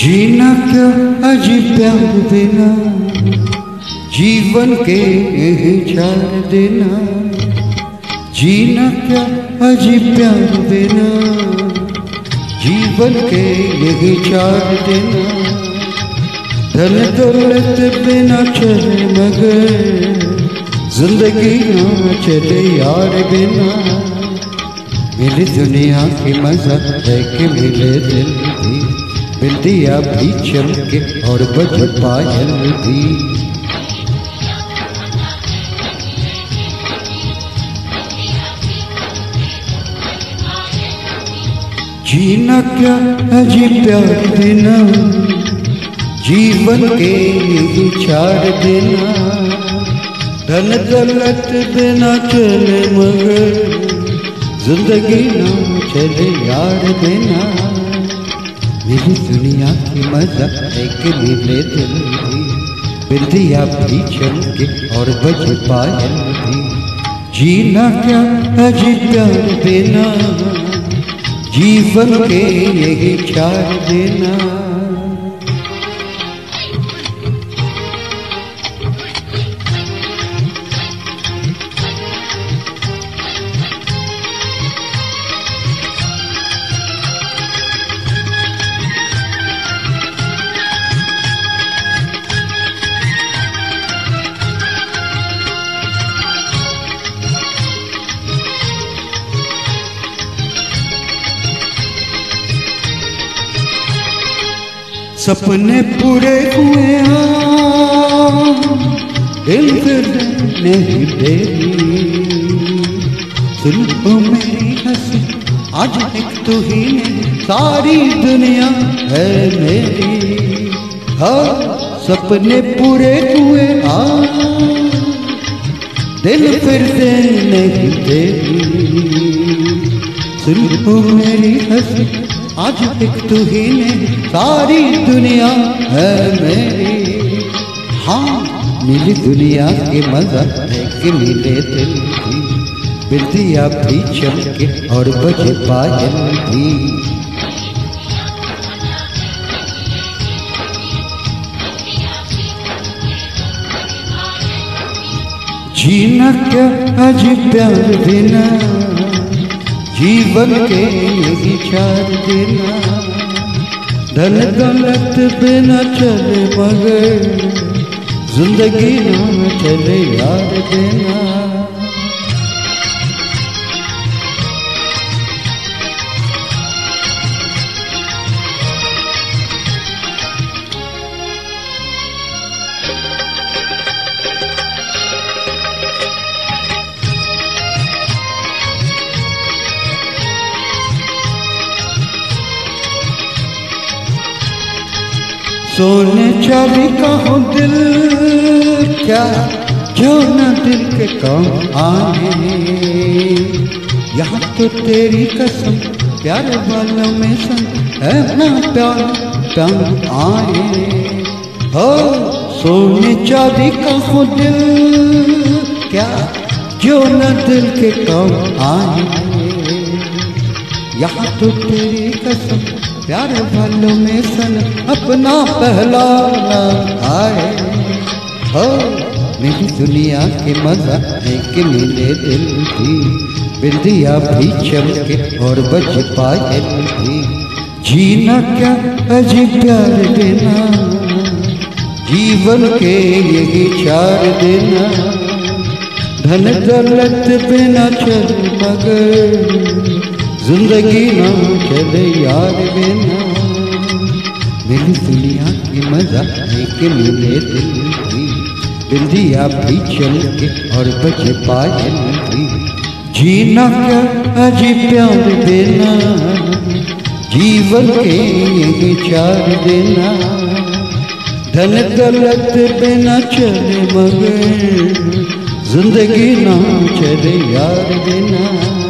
जीना क्या अजीब प्यार देना, जीवन के चार देना जीना क्या अजीब प्यार देना, जीवन के यही चार देना। धन दौलत बिना चले मगर, ज़िंदगी ना चले यार बिना। मिली दुनिया की मज़ा है कि मिले दिल भी। बिंदिया भी चमके और बज पायल भी। जीना क्या अजीब प्यार देना? जीवन के यही चार देना। धन दौलत बिना चले मगर, ज़िंदगी ना चले यार देना। मेरी दुनिया की मज़ा एक नीले दिल भी बिंदिया भी चल के और बज पायल भी जीना क्या अजीब प्यार देना। जीवन के यही चार देना। सपने पूरे हुए नहीं देरी सुन तो मेरी हँसी, आज एक तो ही सारी दुनिया है मेरी। हाँ सपने पूरे हुए आ दिल फिर से नहीं देरी सुन मेरी हँसी आज तक तू ही नहीं सारी दुनिया है मेरी। हाँ मिली दुनिया के मज़ा है कि मिले दिल भी। बिल्दिया भी चमके और बजे पायल भी। जीना क्या अजीब प्यार देना। जीवन के विचार बिना धन दौलत बिना चल मगर ज़िंदगी नाम चले यार देना सोने चाबी का हो दिल, क्या जो न दिल के काम आए यहाँ तो तेरी कसम, प्यार वालों में संग है ना प्यार तंग आए। हो, सोने चाबी का हो दिल, क्या जो न दिल के काम आए? यहाँ तो तेरी कसम प्यार वालों में सन अपना पहला नाम आए। हो, मेरी दुनिया के मज़ा है कि मिले दिल भी बिंदिया भी चमके और बज पाए भी जीना क्या अजीब प्यार देना। जीवन के यही चार देना। धन दौलत बिना चल मगर ज़िंदगी ना चले यार बिना मिली दुनिया की मज़ा एक मिले दिल की बिंदिया भी चल के और बचे पायल भी। जीना क्या अजी प्यार देना। जीवन के ये चार देना। धन दौलत बिना चले मगर। ज़िंदगी ना चले यार देना